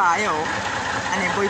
říkáš, taťko vypájou. A neboj,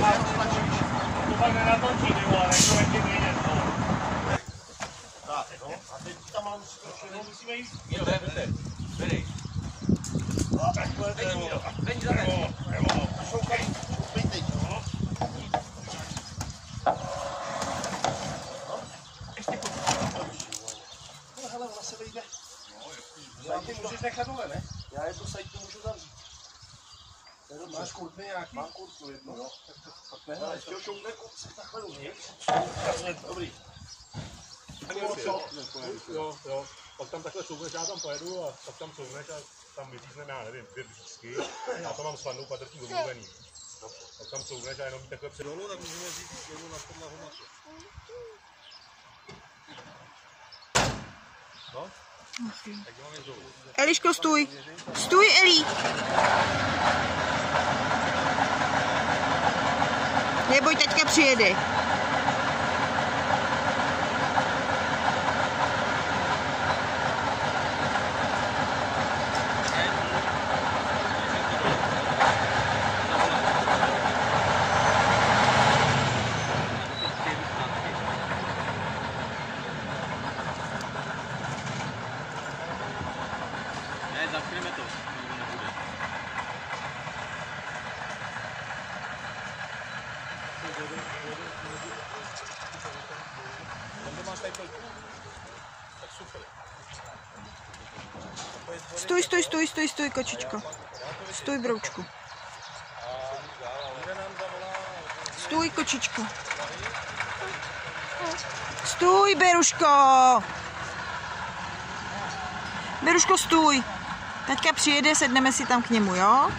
pojedeme taky. zakončí, ty vole, jako jak tě nejde, no. Tak, no. A teď tam mám zkušenost. No, musíme jít. Jo, to je vete. Vedej. A takhle to je Veď, ono. veď za Jo, jo. Šoukaj, šoukej teď. No. Ještě pojď. No hele, ona se vejde. Já ty můžeš nechat dole, ne? Já jednu sajtu můžu zavřít. To je dobře. Máš kurtny nějaký? Mám kurtku jednu, jo. Pak ne, Hele, ještě ho šoukne kurtce takhle dovnitř. Dobrý. Jo, jo. Couvneš, já tam pojedu a pak tam couvneš a tam vyřízneme, já nevím, dvě břízky. Já to mám s Vandou Patrtí domluvený. Pak tam couvneš a jenom jí takhle před dolů, tak můžeme říct dolů na podlahu maso. No? Tak. Eliško, stůj. Stůj, Eli. Neboj, teďka přijede. Ne, zapneme to. Nebude. Tam to máš tady pojď. Tak super. Stůj, stůj, stůj, kočičko. Stůj, broučku. Stůj, kočičko. Stůj, Beruško. Beruško, stůj. Teďka přijede, sedneme si tam k němu, jo?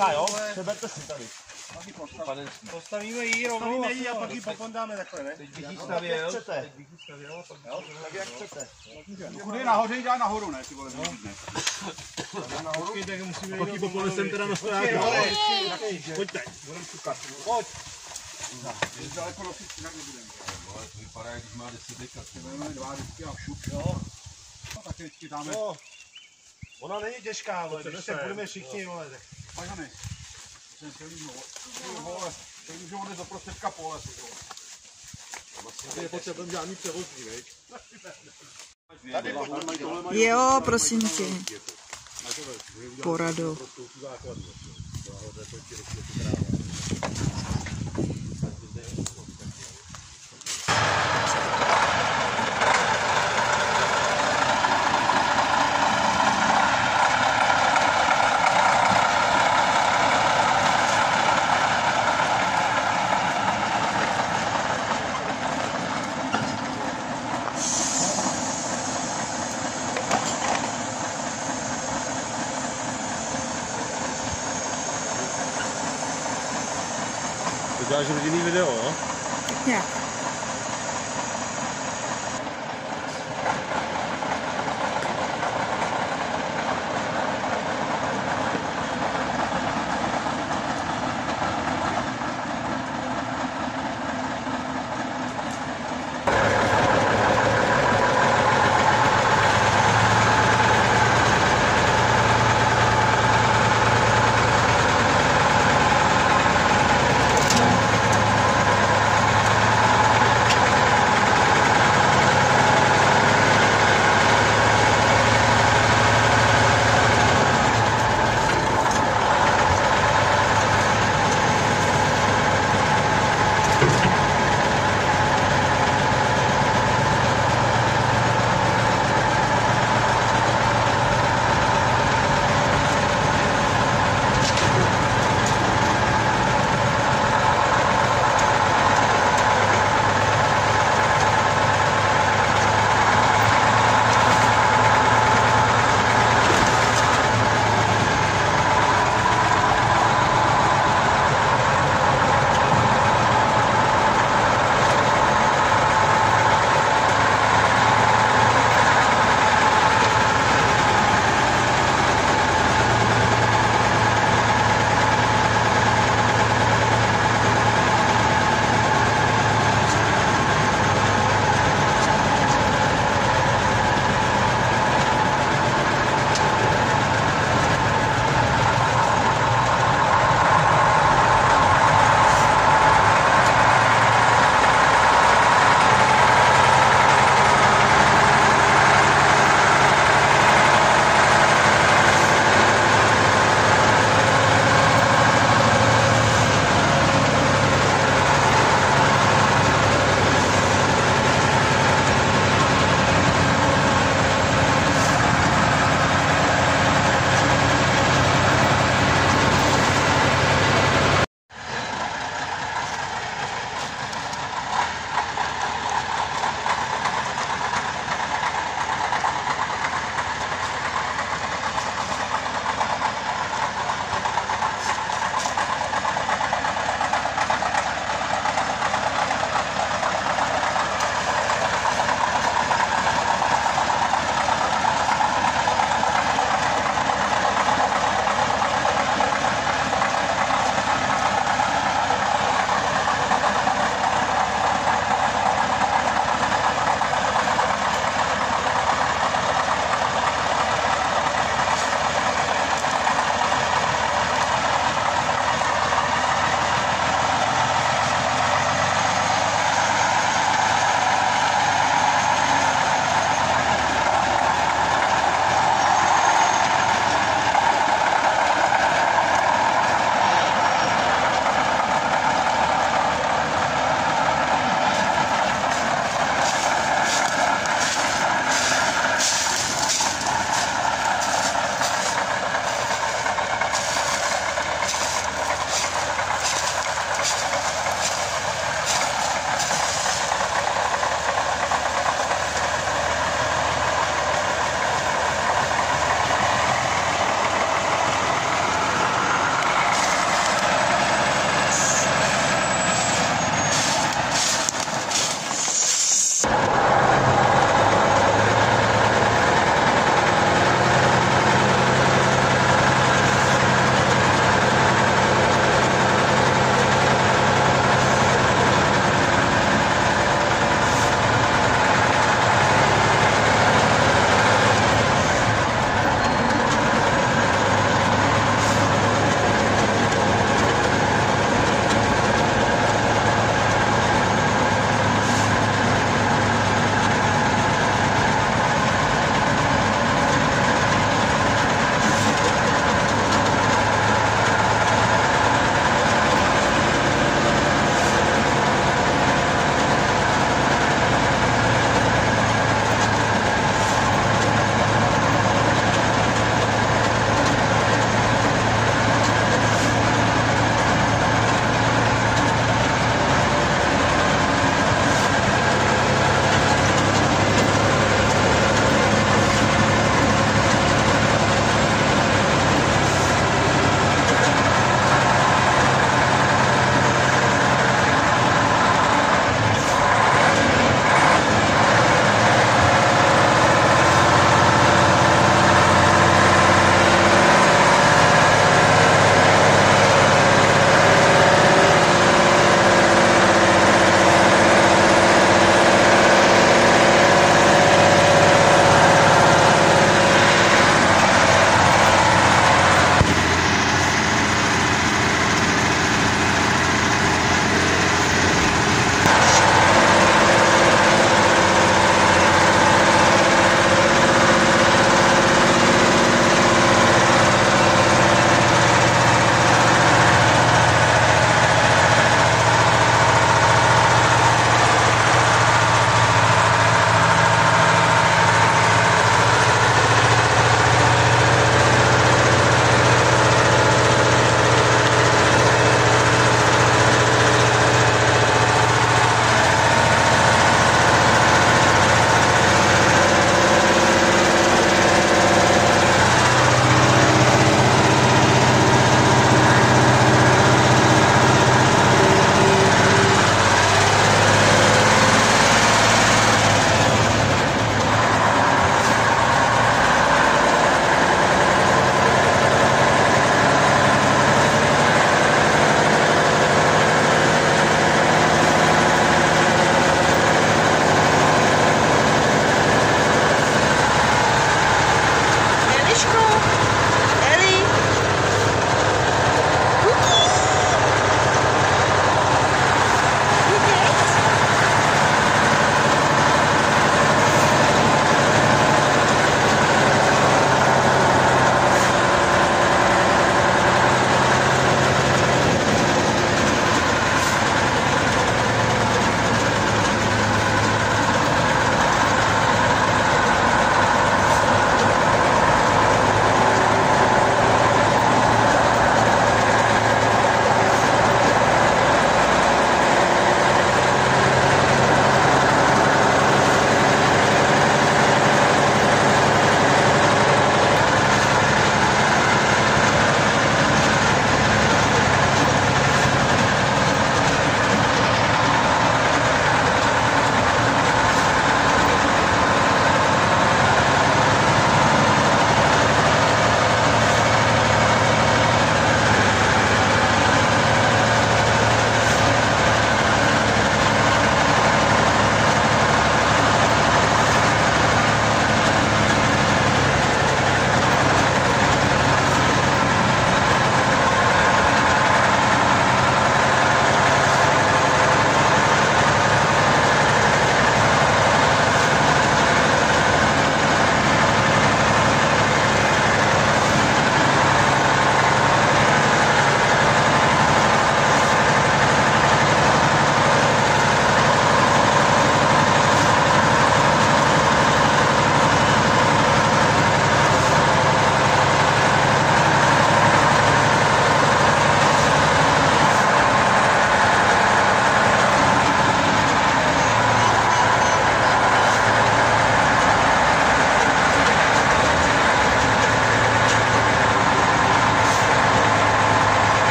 Bacha, jo? Přeberte si tady. Postavíme ji rovnou ji a pak ji popondáme takhle, ne? Teď bych ji Jak stavěl. chcete. Jo, tak jak chcete. Pokud je nahoře, ji dá nahoru, ne? Ty vole, ne. Pak ji poponesem teda na stojáka. Pojďte. Daleko nosit jinak nebudeme. Vypadá, když má 10 deka. Vezmeme dva vždycky a šup. Jo. No tak vždycky dáme. Ona není těžká, ale když se budeme všichni, vole, tak Pajany. Jsem se líbil. Ty vole, tak můžu odnes do prostředka pole. Tady nepotřebujeme žádný převozní, veď? Tady. Jo, prosím tě. Porado. To děláš rodinný video, jo? Tak nějak.